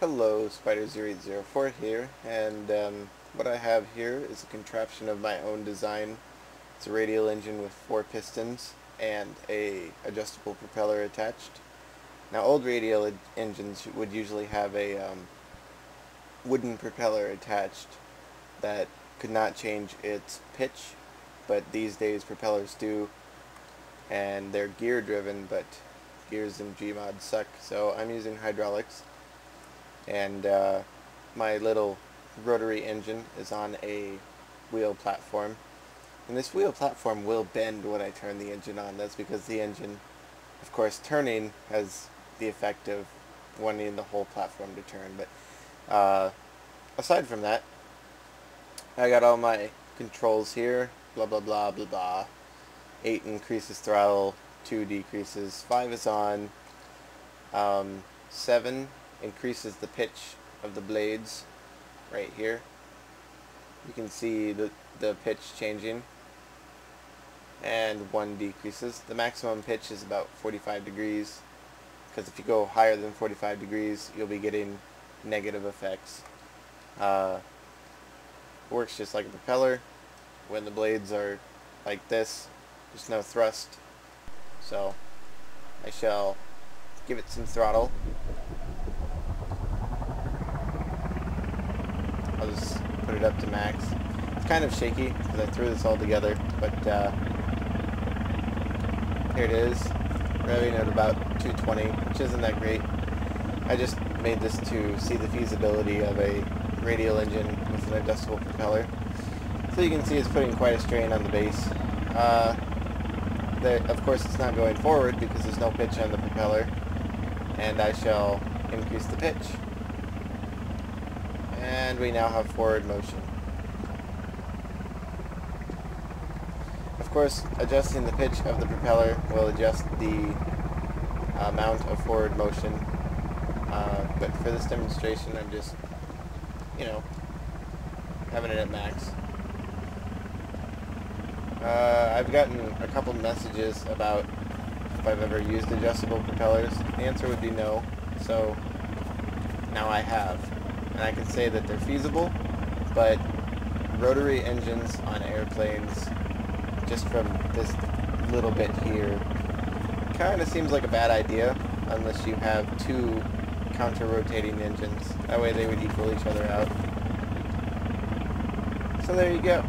Hello, Spider0804 here, and um, what I have here is a contraption of my own design. It's a radial engine with four pistons and a adjustable propeller attached. Now old radial engines would usually have a um, wooden propeller attached that could not change its pitch, but these days propellers do, and they're gear driven, but gears in Gmod suck, so I'm using hydraulics and uh, my little rotary engine is on a wheel platform. And this wheel platform will bend when I turn the engine on. That's because the engine of course turning has the effect of wanting the whole platform to turn. But uh, aside from that I got all my controls here blah blah blah blah blah. 8 increases throttle 2 decreases 5 is on. Um, 7 increases the pitch of the blades right here. You can see the, the pitch changing and one decreases. The maximum pitch is about 45 degrees because if you go higher than 45 degrees you'll be getting negative effects. Uh, works just like a propeller. When the blades are like this, there's no thrust. So I shall give it some throttle. I'll just put it up to max. It's kind of shaky because I threw this all together, but uh, here it is, revving at about 220, which isn't that great. I just made this to see the feasibility of a radial engine with an adjustable propeller. So you can see it's putting quite a strain on the base. Uh, of course it's not going forward because there's no pitch on the propeller, and I shall increase the pitch and we now have forward motion. Of course, adjusting the pitch of the propeller will adjust the amount of forward motion, uh, but for this demonstration I'm just, you know, having it at max. Uh, I've gotten a couple messages about if I've ever used adjustable propellers. The answer would be no, so now I have and I can say that they're feasible, but rotary engines on airplanes, just from this little bit here, kind of seems like a bad idea unless you have two counter-rotating engines. That way they would equal each other out. So there you go.